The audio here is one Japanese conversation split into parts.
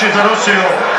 Luci Zarusiu.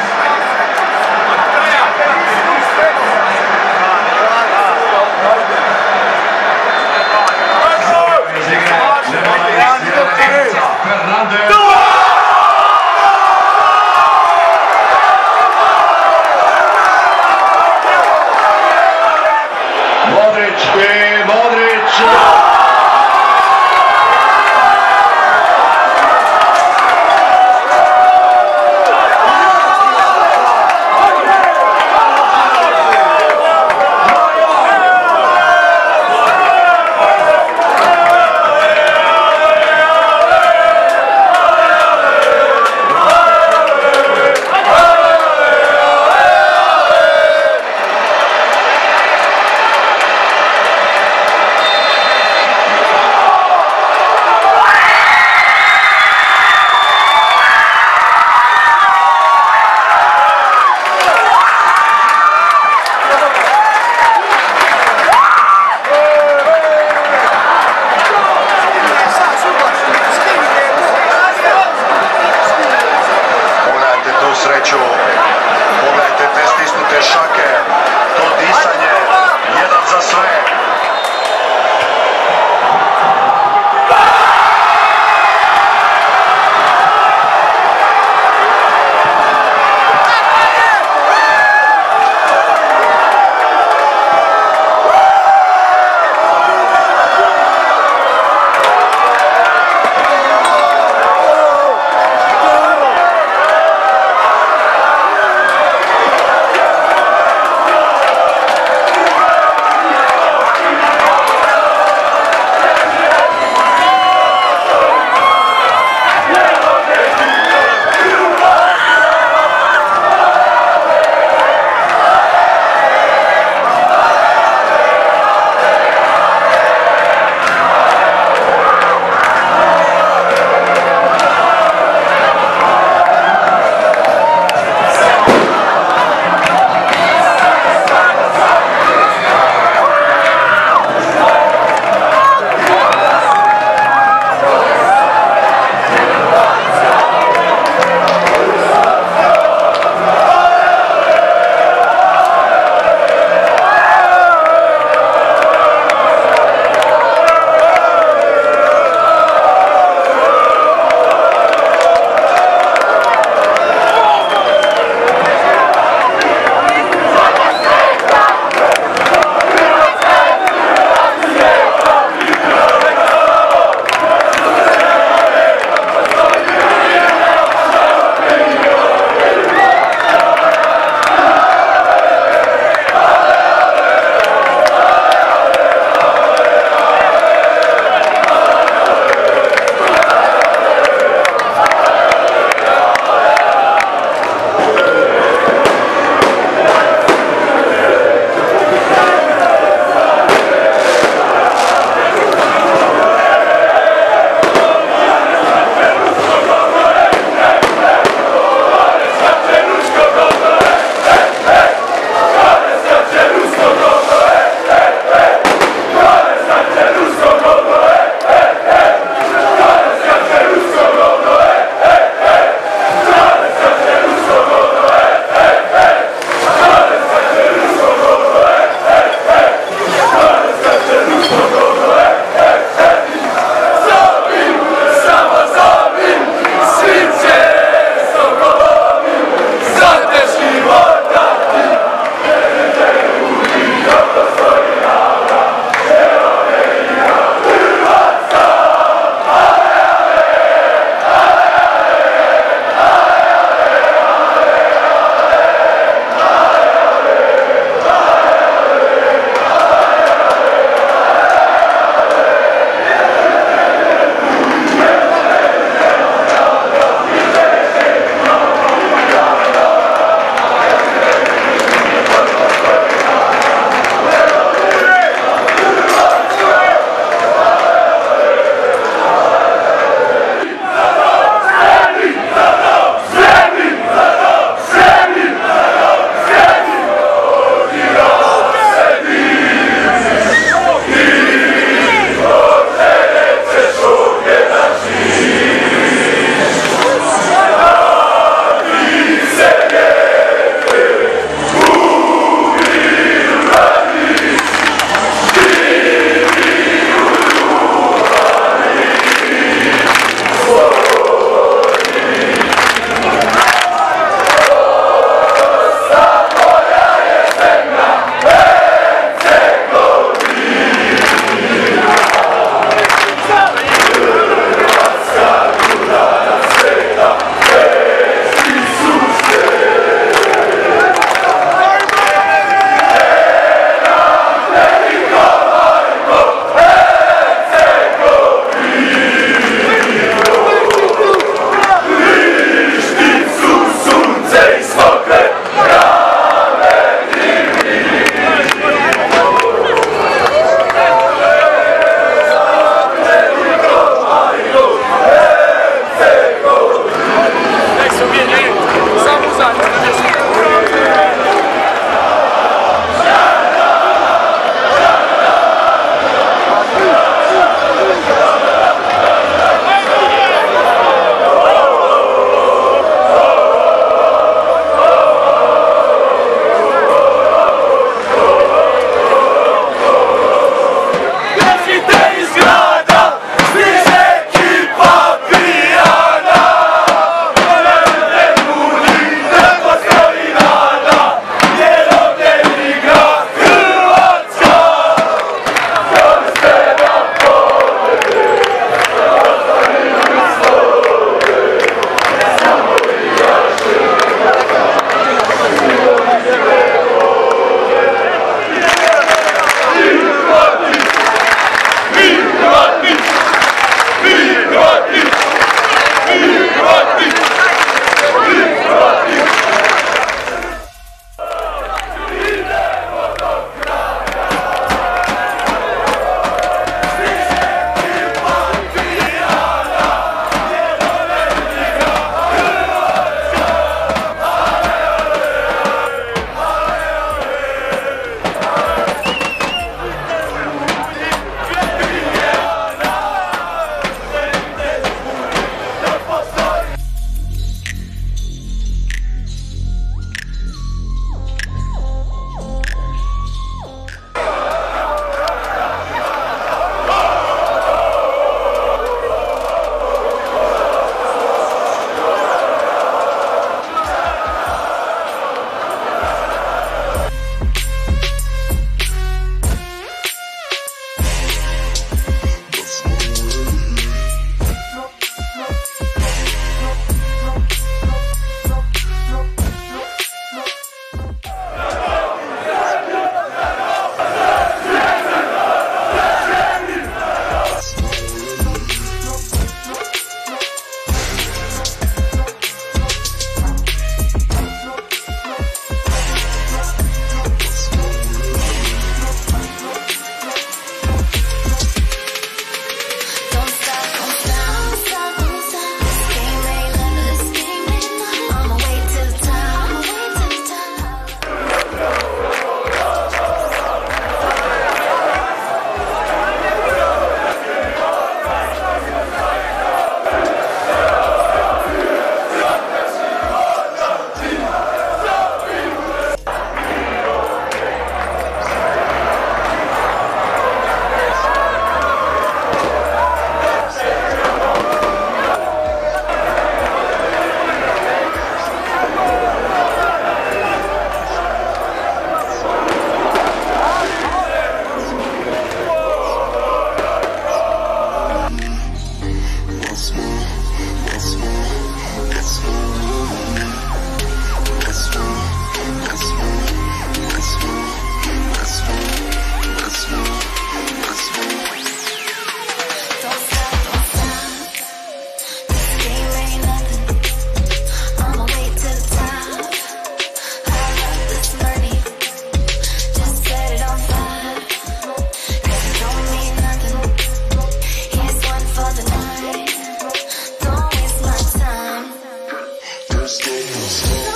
Yeah.